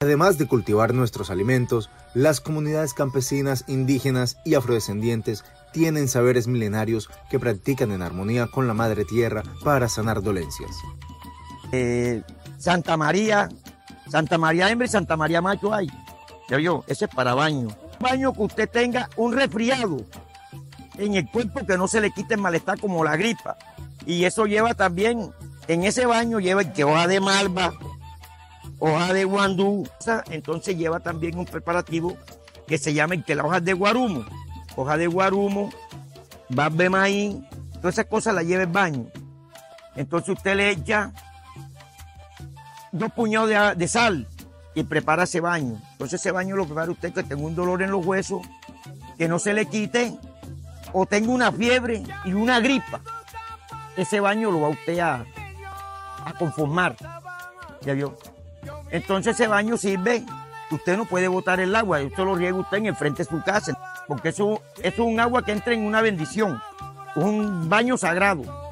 Además de cultivar nuestros alimentos, las comunidades campesinas, indígenas y afrodescendientes tienen saberes milenarios que practican en armonía con la madre tierra para sanar dolencias. Eh, Santa María, Santa María hembra y Santa María macho hay. ¿Ya vio? Ese es para baño. Baño que usted tenga un resfriado en el cuerpo que no se le quite el malestar como la gripa. Y eso lleva también, en ese baño lleva que hoja de malva, hoja de guandú, entonces lleva también un preparativo que se llama que la hoja de guarumo. Hoja de guarumo, bas de maíz, todas esas cosas las lleva el baño. Entonces usted le echa dos puñados de, de sal y prepara ese baño. Entonces ese baño lo prepara usted que tenga un dolor en los huesos, que no se le quite, o tenga una fiebre y una gripa. Ese baño lo va usted a, a conformar. ¿Ya vio? Entonces ese baño sirve, usted no puede botar el agua, esto lo riega usted en el frente de su casa, porque eso, eso es un agua que entra en una bendición, es un baño sagrado.